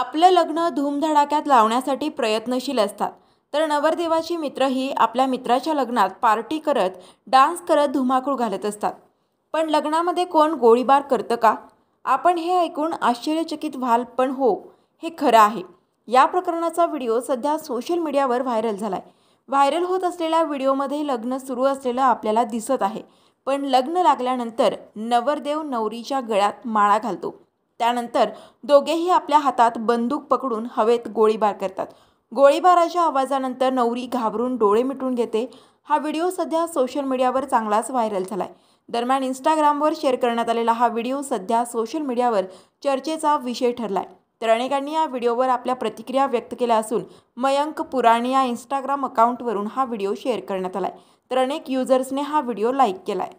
आपलं लग्न धूमधडाक्यात लावण्यासाठी प्रयत्नशील असतात. तर नवरदेवाचे मित्रही आपल्या मित्राच्या लग्नात पार्टी करत डान्स करत धुमाकूळ घालत असतात. पण लग्नामध्ये कोण गोळीबार करतं का? आपण हे ऐकून आश्चर्यचकित व्हाल पण हो हे खरं आहे. या प्रकरणाचा व्हिडिओ सध्या सोशल मीडियावर व्हायरल झाला आहे व्हायरल होत असलेल्या व्हिडिओमध्ये लग्न सुरू असलेलं आपल्याला दिसत आहे. पण लग्न लागल्यानंतर नवरदेव नवरीच्या गळ्यात माळा घालतो. त्यानंतर दोघेही आपल्या हातात बंदूक पकडून हवेत गोळीबार करतात. गोळीबाराच्या आवाजानंतर नवरी घाबरून डोळे मिटून घेते. हा व्हिडिओ सध्या सोशल मीडियावर चांगलाच व्हायरल झाला आहे दरम्यान इंस्टाग्रामवर शेअर करण्यात आलेला हा व्हिडिओ सध्या सोशल मीडियावर चर्चेचा विषय ठरला आहे तर अनेकांनी या व्हिडिओवर आपल्या प्रतिक्रिया व्यक्त केल्या असून मयंक पुराणी या इंस्टाग्राम अकाउंटवरून हा व्हिडिओ शेअर करण्यात आला आहे तर अनेक युजर्सने हा व्हिडिओ लाईक केला आहे